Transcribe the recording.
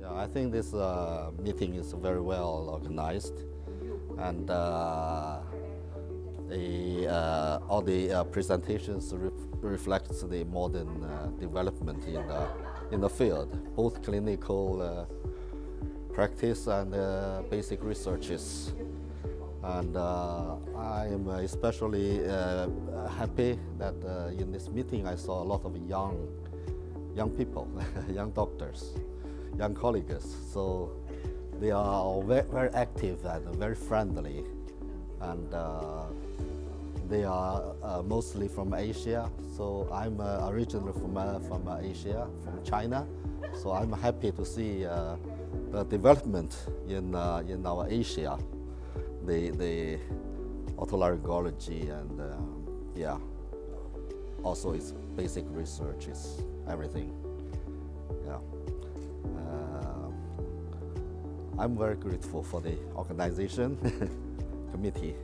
Yeah, I think this uh, meeting is very well organized, and uh, the, uh, all the uh, presentations ref reflects the modern uh, development in the in the field, both clinical uh, practice and basic researches. And I am especially happy that in this meeting I saw a lot of young, young people, young doctors, young colleagues. So they are very, very active and very friendly, and uh, they are uh, mostly from Asia. So I'm uh, originally from uh, from Asia, from China. So I'm happy to see uh, the development in uh, in our Asia, the the otolaryngology and yeah, also its basic research is everything. Yeah. I'm very grateful for the organization committee.